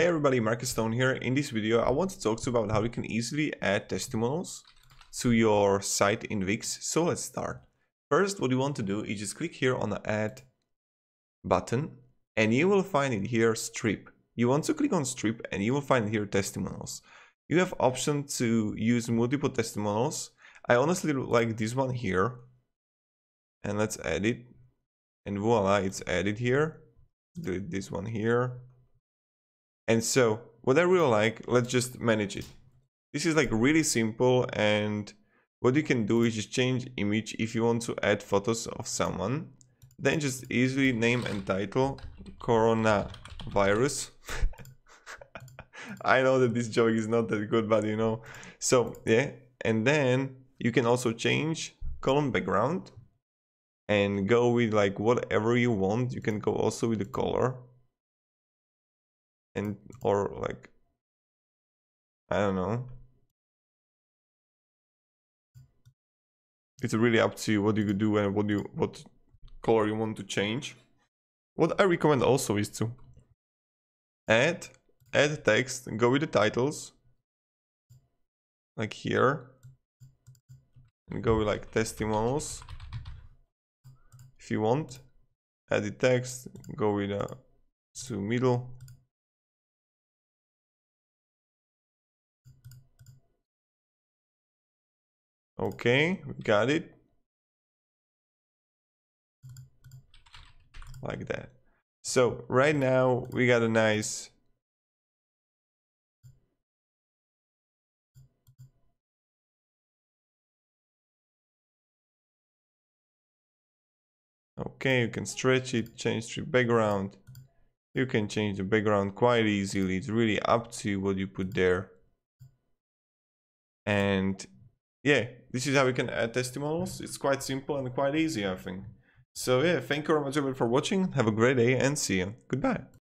Hey everybody, Marcus Stone here. In this video, I want to talk to you about how you can easily add testimonials to your site in Wix. So let's start. First, what you want to do is just click here on the add button and you will find it here strip. You want to click on strip and you will find here testimonials. You have option to use multiple testimonials. I honestly like this one here. And let's add it. And voila, it's added here. Delete this one here and so what I really like, let's just manage it. This is like really simple and what you can do is just change image if you want to add photos of someone. Then just easily name and title coronavirus. I know that this joke is not that good, but you know. So yeah, and then you can also change column background and go with like whatever you want. You can go also with the color and or like I don't know. It's really up to you what you do and what you what color you want to change. What I recommend also is to add add text go with the titles like here and go with like testimonials if you want add the text go with a to middle Okay, we got it. Like that. So right now we got a nice Okay, you can stretch it, change the background. You can change the background quite easily. It's really up to you what you put there. And yeah, this is how we can add testimonials. It's quite simple and quite easy, I think. So yeah, thank you very much for watching. Have a great day and see you. Goodbye.